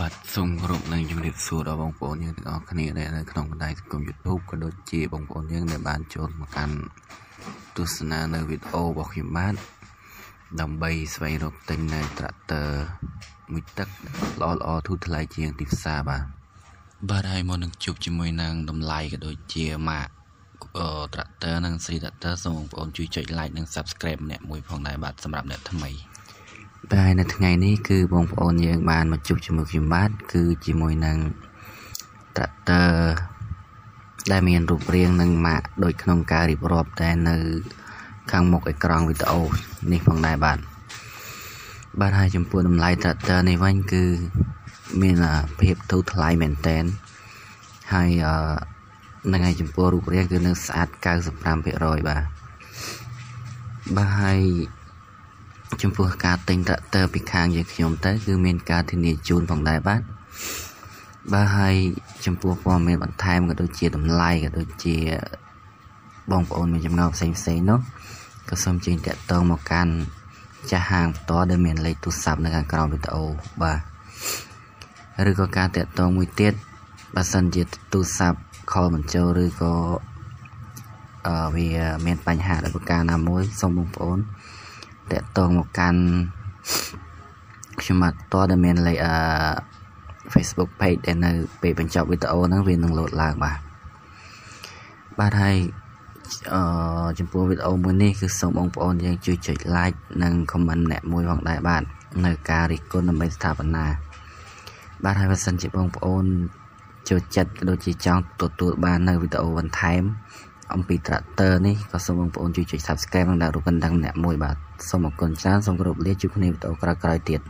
បាទសូមគោរពនឹងជំរាបសួរដល់បងប្អូនយើងទាំងអស់គ្នាដែលនៅក្នុងបណ្ដាញសង្គម YouTube ក៏ដូចជាបងប្អូនយើងដែលបានចូលមកកាន់ទស្សនានៅវីដេអូរបស់ខ្ញុំបាទដើម្បីស្វែងរកទិញនៅត្រាក់ទ័រមួយទឹកល្អល្អធូរថ្លៃជាងទីផ្សារបាទបាទហើយមកនឹងជួបជាមួយនឹងតម្លៃក៏ដូចជាម៉ាកអឺត្រាក់ទ័រនិងស្រីត្រាក់ទ័រសូមបងប្អូនជួយចុច like និង subscribe ម្នាក់មួយផងដែរបាទសម្រាប់អ្នកថ្មី តែនៅថ្ងៃនេះគឺបងប្អូនយើងបានមកជួបជាមួយខ្ញុំបាទគឺជាមួយនឹងត្រាក់ទ័រដែលមានរូបរាងនិងម៉ាកដូចក្នុងការរៀបរាប់តែនៅ ខាងមុខអេក្រង់វីដេអូនេះផងដែរបាទបាទហើយចំពោះតម្លៃត្រាក់ទ័រនេះវិញគឺមានភាពធូរថ្លៃមែនតែនហើយអឺនឹងហើយចំពោះរូបរាងគឺនៅស្អាត95%បាទបាទហើយ ចំពោះការទិញត្រាក់ទ័រពីខាងយើងខ្ញុំទៅគឺមានការធានាជូនផងដែរបាទបាទហើយចំពោះព័ត៌មានបន្ថែមក៏ដូចជាតម្លៃក៏ដូចជាបងប្អូនមានចំណងផ្សេងផ្សេងនោះក៏សូមជើញតាក់ទងមកកាន់ចាស់ហាងផ្ទាល់ដែលមានលេខទូរស័ព្ទនៅខាងក្រោមវីដេអូបាទឬក៏ការតាក់ទងមួយទៀតបើសិនជាទូរស័ព្ទខលមិនចូលឬក៏អឺវាមានបញ្ហាដោយប្រការណាមួយសូមបងប្អូន តកតងមកកាន់ខ្ញុំមកតដែលមានលេខអឺ Facebook page ដែលនៅពេលបញ្ចប់វីដេអូហ្នឹងវានឹងលោតឡើងបាទបាទហើយអឺចំពោះវីដេអូមួយនេះគឺសូមបងប្អូនយើងជួយចុច like និង comment ម្នាក់មួយផងដែរបាទនៅការរិះគន់ដើម្បីស្ថាបនាបាទហើយបើសិនជាបងប្អូនចូលចិត្តក៏ដូចជាចង់ទទួលបាននៅវីដេអូបន្ថែម អំពី tractor នេះក៏សូមបងប្អូនជួយចុច Subscribe និងដាក់រូបកណ្ដឹងម្នាក់មួយបាទសូមអរគុណច្រើនសូមគោរពលាជួបគ្នាវីដេអូក្រោយៗទៀត